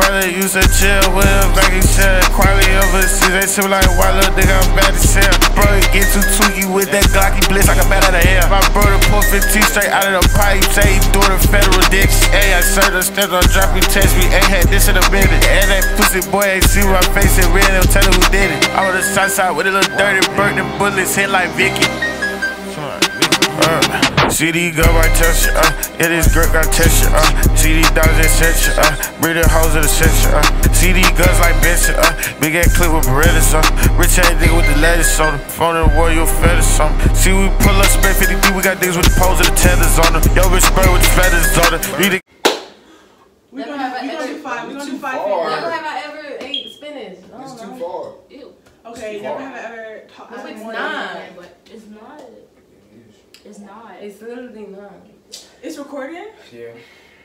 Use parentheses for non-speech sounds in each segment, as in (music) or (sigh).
brother used to chill with back in shell. Quality overseas, they seem like why little nigga I'm bad as hell. Bro, he get too tweaky with that Glocky blitz like a bat out of hell. My brother pull 15 straight out of the pipe, say he doing a federal ditch. Hey, I served the steps on drop, he text me, ain't had this in a minute. And that pussy boy ain't see my face and red, they'll tell who did it. I was the south side with a little dirty them bullets hit like Vicky. Uh, CD go right touch uh, it is grip got test uh, CD dollars essential, uh, breed the hoes of the century, uh, CD guns like Benson, uh, big ass clip with Berettas, uh, rich ass nigga with the latest soda, phone in the war, you a fetish something. See, we pull up, spend 50 we got niggas with the poles of the tethers on them. Yo, bitch, spray with the feathers on them. Need to We Never gonna, have I we gonna ever- do five. We you gonna do five far. Never have I ever ate spinach. It's too far. Ew. Okay, never have I ever talked No, with it's not. it's not. It's not. It's literally not. It's recording? Yeah.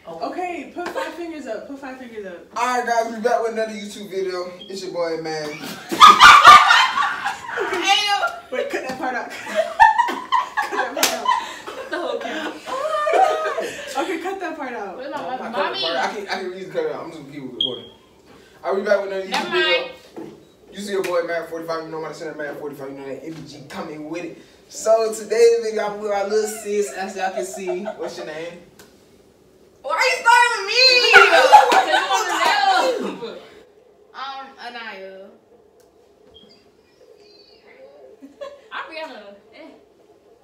Okay, put five fingers up. Put five fingers up. Alright guys, we're back with another YouTube video. It's your boy man. (laughs) Wait, cut that part out. (laughs) cut that part out. The whole camera. Oh okay, cut that part out. What I, about my mommy? I can I can reason cut it out. I'm just gonna keep it recording. Alright, we back with another YouTube video. You see your boy Matt 45, you know my center Matt 45, you know that MG coming with it. So today's video I'm with our little sis, as y'all can see. What's your name? Why are you starting with me? (laughs) Um, Anaya. (laughs) Ariana. Eh.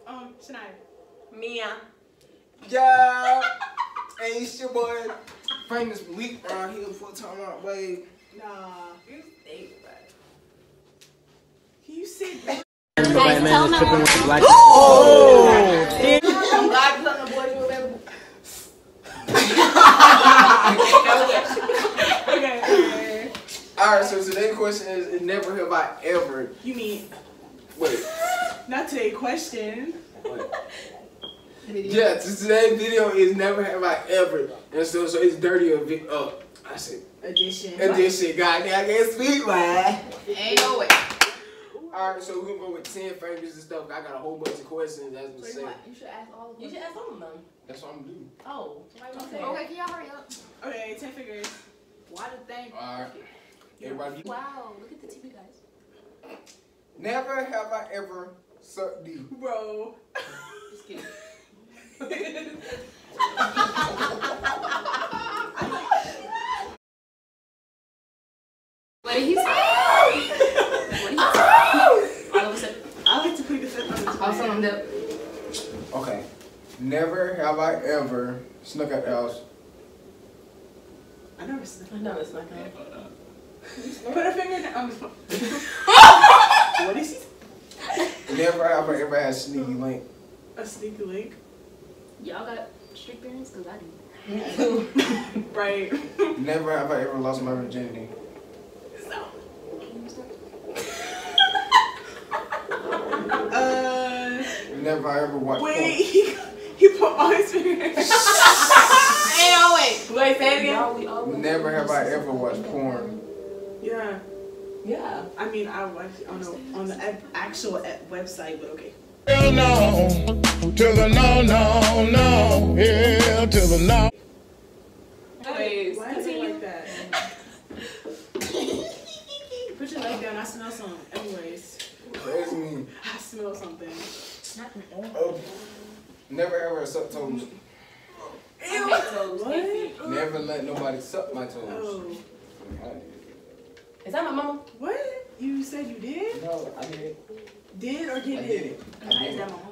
Um, Shania. Mia. Yeah. and it's your boy, famous leak around here for time out, babe. Nah. You stink, bro. Can you sit down? Guys, tell my mom. I'm glad you on the boys you available. (laughs) Okay, okay. Alright, so today's question is, is never have I ever, You mean, wait, not today question. wait. Yeah, so today's video is never have I ever, and so so it's dirty of it. Oh, I said Edition. edition. Goddamn, I can't speak, man. Ain't no way. All right, so we're gonna go with ten fingers and stuff. I got a whole bunch of questions. As we say, You should ask all of them. You should ask all of them. that's what I'm gonna do. Oh, why you say? Okay, can y'all hurry up? Okay, ten fingers. Why the thing? All right, everybody. Wow, look at the TV, guys. Never have I ever sucked D. (laughs) Bro. Just kidding. (laughs) (laughs) What did he say? what did he say? All of a sudden. I like to put the fifth on this I'll send them plan. the. Okay. Never have I ever snuck out the house. I never snuck. I know it's not gonna. Put a finger down. I'm just. what is he? Never have I ever had sneaky link. A sneaky link. Y'all got strict parents? Because I do. (laughs) Right. Never have I ever lost my virginity. So. (laughs) Uh. Never I ever watched Wait. He, he put all his fingers. Hey, no, wait. Wait, say it again. Y'all, we all porn. Never have I ever watched porn. yeah. Yeah. I mean, I watched on the on the actual website, but okay. Hell no, to the no, no, no, yeah, to the no. Anyways, Why is it like that? (laughs) Put your leg down. I smell something. Anyways, That's me. I smell something. Oh. Never ever suck toes. What? Never let nobody suck my toes. Oh. Is that my mama? What? You said you did? No, I did. Did or I did did it. I Is that my mom?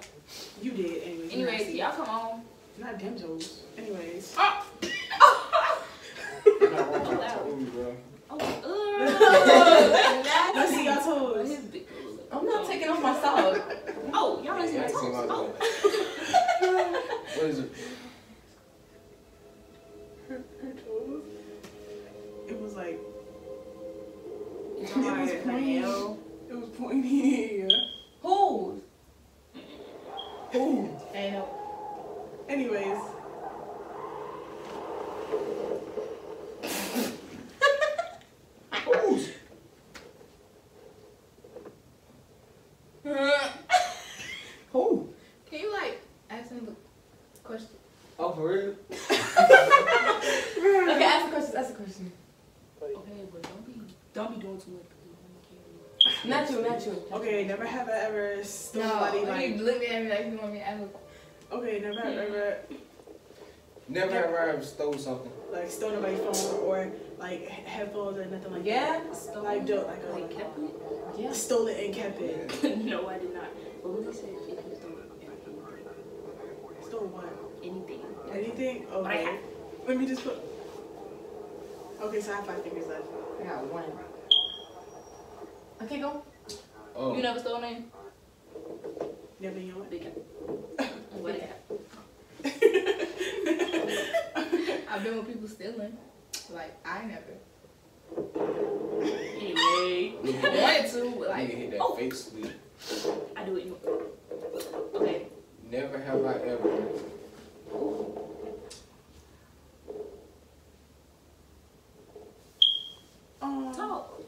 You did. Anyways. you Anyways, nasty. y'all come on. Not them toes. Anyways. I'm not wrong with my toes, bro. Oh, (laughs) Let's see your ugh. toes. His big- I'm not taking off my (laughs) sock. Oh, y'all Yeah, ain't seen I my ain't toes. Oh. (laughs) What is it? Her, her toes. It was like It's It was alright, her pointy. nail. it was pointy. Who? Ooh. Ain't no. Anyways. Who's? Who? Can you like ask him the question? Oh, for real? Okay, ask a question. Ask a question. Okay, but don't be don't be doing too much. because you Not you, not you. Okay, never have I ever stole No, somebody you like. look at me like you want me to act. Okay, never have I ever (laughs) Never have I ever stole something. like stole my phone or like headphones or nothing like Yeah? that. Like do like a Like kept it? Yeah. stole it and kept it. (laughs) no, I did not. What was it said? If you stole Stole what? anything. Anything? I Okay. have- Let me just put. Okay, so I have five fingers left. I got one. Okay, go. Oh, You never stole anything? Never you know what? Big cat. What a cat. I've been with people stealing. Like I never. Anyway, (laughs) wanted to, but nigga like hit that oh, fake sleep. I do it. anyway. Okay. Never have I ever. Oh. Talk.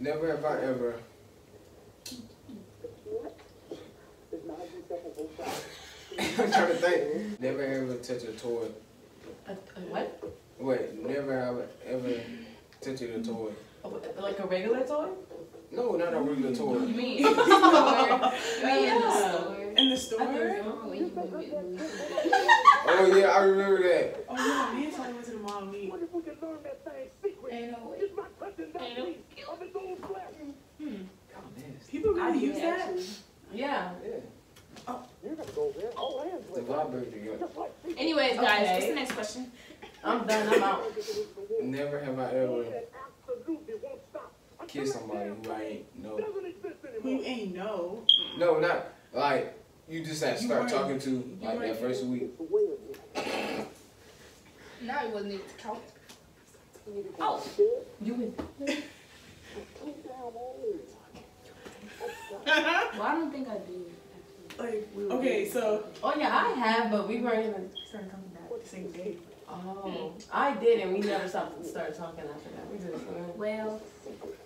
Never have I ever. I'm trying to think. Never ever touch a toy. A, a what? Wait, never have I ever touched a toy. Like a regular toy? No, not a regular toy. mean in the store? You mean (laughs) oh, in the Yeah. Store? In the I store? think Remember when you moved it? (laughs) Oh yeah, I remember that. Oh yeah, me and Tony went to the mall and we. Ain't no way. Ain't no People really use that? actually. Yeah. Yeah. Oh. The vibrator, yeah. Anyways, guys, Okay. what's the next question? I'm done. I'm out. Never have I ever kissed somebody who I ain't know. Who ain't know. No, not like you just had to start talking to like that first week. Now it wasn't even count. Oh, You would. (laughs) well, I don't think I did. Like, okay, so Oh yeah, I have, but we weren't even. Started coming back the same day. Oh, I did, and we never stopped started talking after that. We just. uh, Well,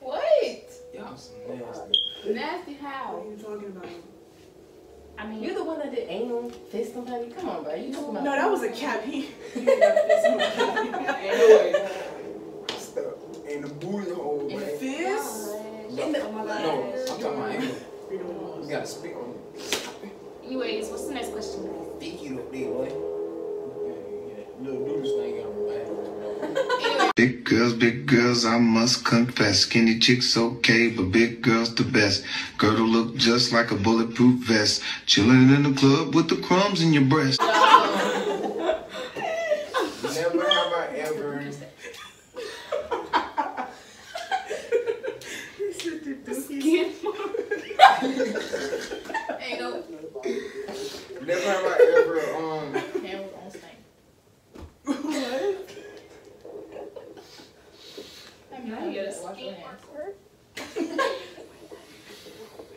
what? Y'all some nasty. Nasty how? What how? are you talking about? I mean, You the one that did anal fist somebody? Come on, bro. You talking about? No, that was a cap. He. Stuck in the booty hole, In the man. Fist? oh my god. No, I'm talking about anal. You gotta speak on it. Anyways, what's the next question? Sticky up there, boy. Yeah, yeah. Little doodle thing on my (laughs) Anyway, Big girls, big girls, I must confess. Skinny chicks okay, but big girls the best. Girdle look just like a bulletproof vest. Chilling in the club with the crumbs in your breast. Never have I ever. skin Ain't no Never have I ever. Um. hand was on stank. What? I mean, I guess. Wash your hands.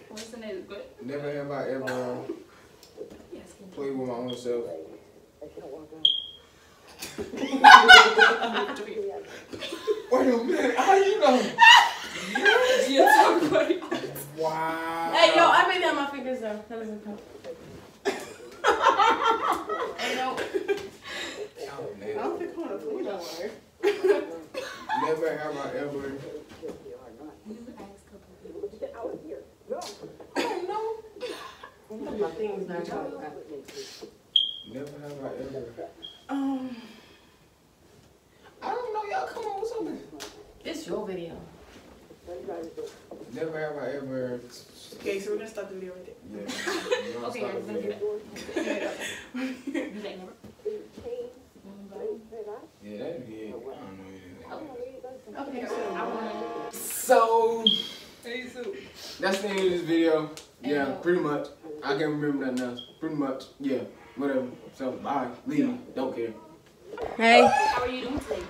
What's the next? Good. Never have I ever um, Yes. played with my own self. (laughs) Wait a minute. How do you know? Wow. Hey, yo, I made that my fingers though. That doesn't count. Ain't no. Y'all I nasty. don't think I want to fool that word. Never have I ever. You asked a couple people. My things not going. Never have I ever. Um. I don't know. Y'all come on with something. It's your video. Never have I ever. Okay, so we're gonna stop the video right there. Yeah. (laughs) (laughs) You know, Okay, stop guys, the thank video. You like never? Yeah, that'd be it. Okay, so I wanna. So that's the end of this video. Yeah, pretty much. I can't remember that now. Pretty much. Yeah, whatever. So bye. Leave. Don't care. Hey. How are you doing today?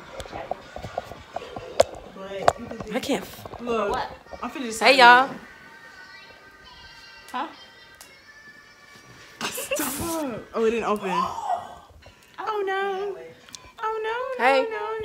But I can't. look. What? I'm finna just. Hey, y'all. Huh? Stop. Oh, it didn't open. (gasps) Oh. oh no. Oh no. Hey. No, no, no.